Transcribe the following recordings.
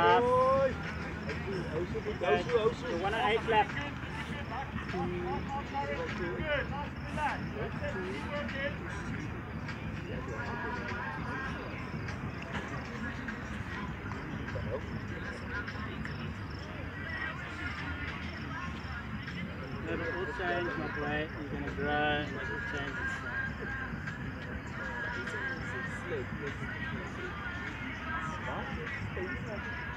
half. One and eight left. It will change my you're going to grow it will change itself.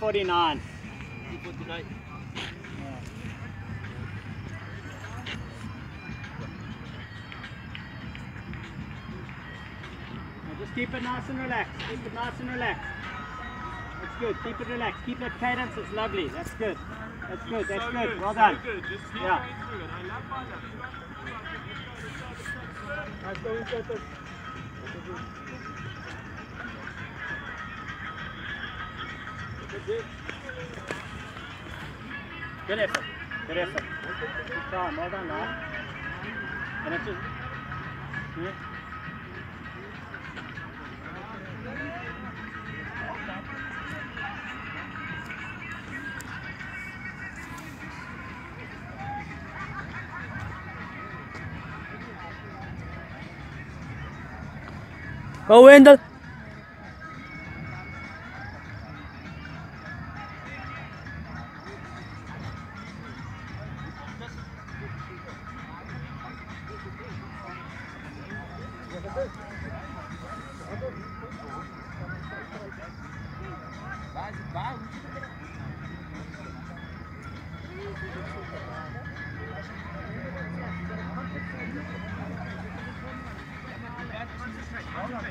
49. Just keep it nice and relaxed. Keep it nice and relaxed. That's good. Keep it relaxed. Keep that cadence. It's lovely. That's good. That's good. That's So good. good, Well so done. good. Just keep Yeah. going through it. I love that. Good effort. Good effort. Good time. Well done, now. And it's just. Go Wendell. Good.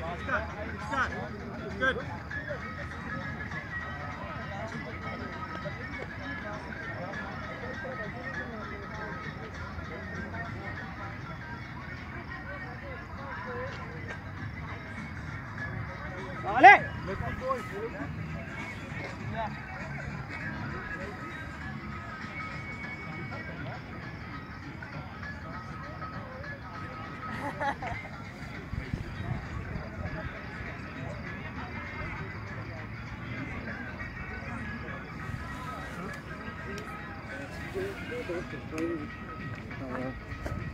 Dale. Ha ha ha.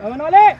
Ronaldo!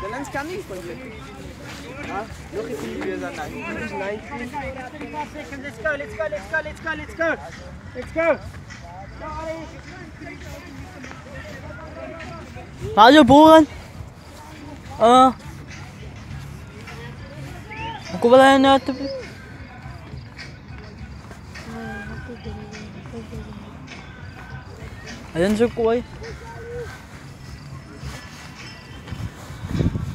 De lens kan niet van je. Ah, nog eens hier weer dan. Let's go, let's go, let's go, let's go, let's go. Let's go. Hallo Boren. Uh, kom wel een uh,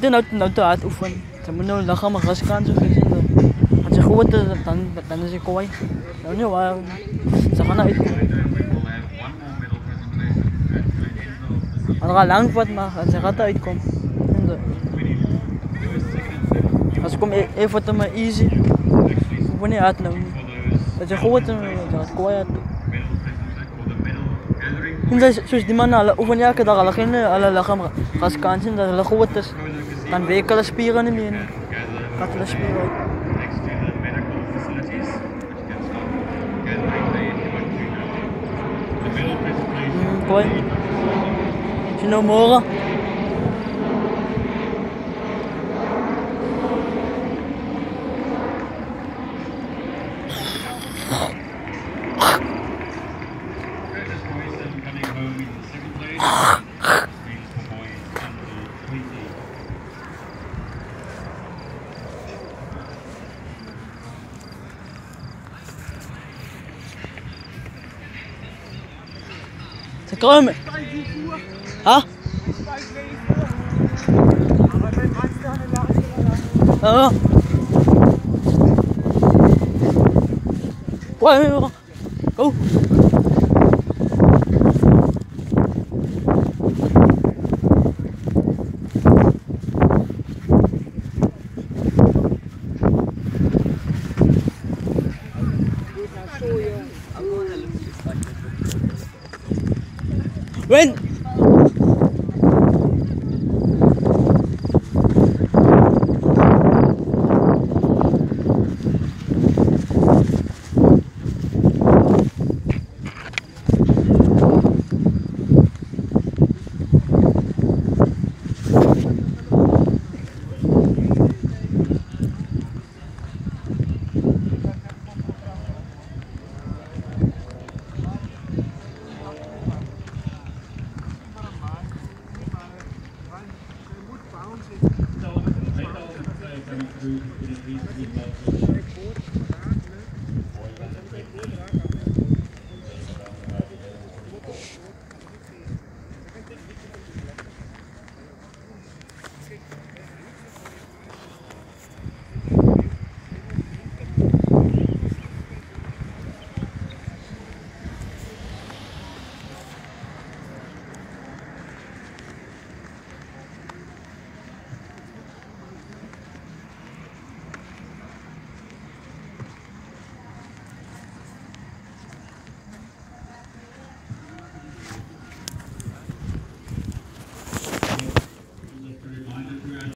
moeten nou, nou te hard dan Ze moeten nou lachen maar gas gaan zo. Als ze goed is, dan, dan is het kooi. Nou, nu waar. Ze gaan uit. Het gaat lang wat, maar ze gaat uitkomen. E- als ik kom even te me easy. Wanneer had nou niet? Dat je goed en dat kooi dan En zoals die mannen, oefenen elke lachen, alle lachen alle lichaam, gaskansen, dat het goed is. Dan wikkelen spieren niet meer. Kakkelen spieren. Mm, boy. See you no more. Strom. Ah Ah Ouais, ouais, ouais. Go When?